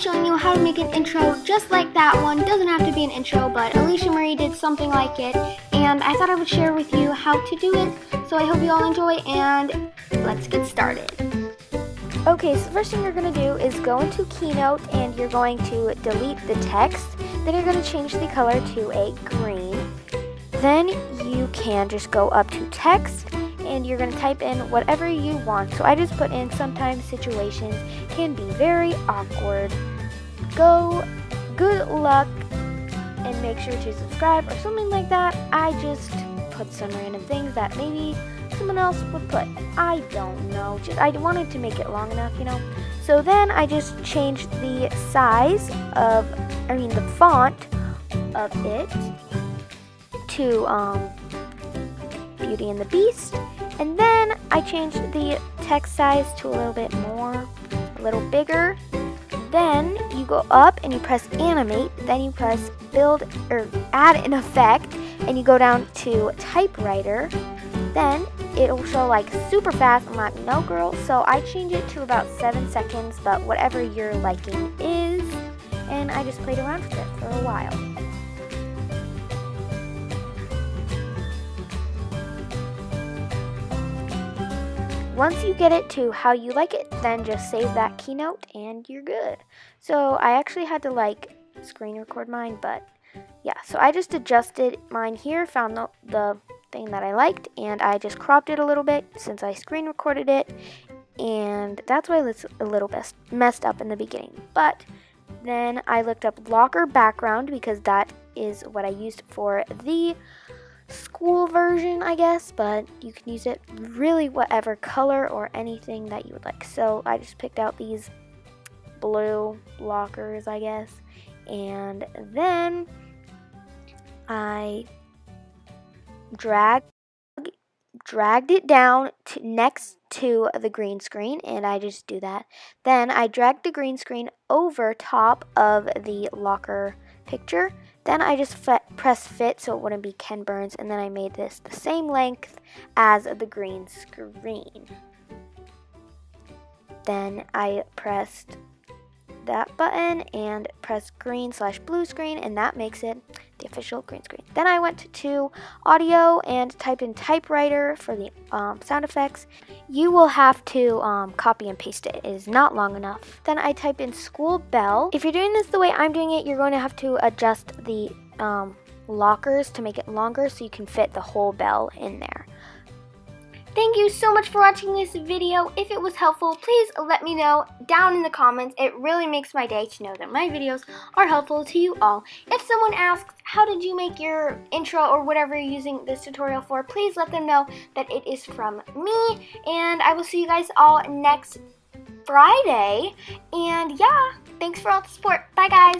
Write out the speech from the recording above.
showing you how to make an intro just like that one. Doesn't have to be an intro, but Alisha Marie did something like it, and I thought I would share with you how to do it. So I hope you all enjoy, and let's get started. Okay, so first thing you're going to do is go into Keynote, and you're going to delete the text. Then you're going to change the color to a green. Then you can just go up to text and you're going to type in whatever you want. So I just put in sometimes situations can be very awkward. Go, good luck, and make sure to subscribe or something like that. I just put some random things that maybe someone else would put. I don't know. Just I wanted to make it long enough, you know. So then I just changed the size of, I mean the font of it to um, Beauty and the Beast. I changed the text size to a little bit more, a little bigger. Then you go up and you press animate, then you press build or add an effect and you go down to typewriter. Then it'll show like super fast. I'm like, no girl. So I change it to about seven seconds, but whatever your liking is. And I just played around with it for a while. Once you get it to how you like it, then just save that keynote and you're good. So I actually had to like screen record mine, but yeah, so I just adjusted mine here, found the, the thing that I liked, and I just cropped it a little bit since I screen recorded it, and that's why it's a little best messed up in the beginning. But then I looked up locker background because that is what I used for the school version, I guess, but you can use it really whatever color or anything that you would like. So I just picked out these blue lockers, I guess, and then I dragged dragged it down to next to the green screen and I just do that. Then I dragged the green screen over top of the locker picture then I just pressed fit so it wouldn't be Ken Burns, and then I made this the same length as the green screen. Then I pressed that button and press green slash blue screen and that makes it the official green screen. Then I went to audio and typed in typewriter for the um, sound effects. You will have to um, copy and paste it. It is not long enough. Then I type in school bell. If you're doing this the way I'm doing it, you're going to have to adjust the um, lockers to make it longer so you can fit the whole bell in there. Thank you so much for watching this video. If it was helpful, please let me know down in the comments. It really makes my day to know that my videos are helpful to you all. If someone asks, how did you make your intro or whatever you're using this tutorial for, please let them know that it is from me. And I will see you guys all next Friday. And yeah, thanks for all the support. Bye guys.